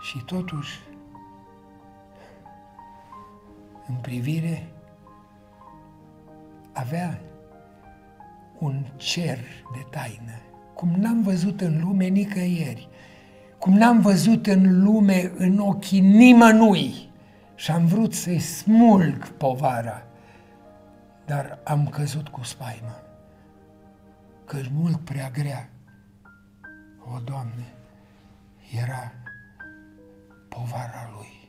Și totuși, în privire, avea un cer de taină, cum n-am văzut în lume nicăieri, cum n-am văzut în lume în ochii nimănui și am vrut să-i smulg povara, dar am căzut cu spaimă, că mult prea grea. O, Doamne, era povara lui.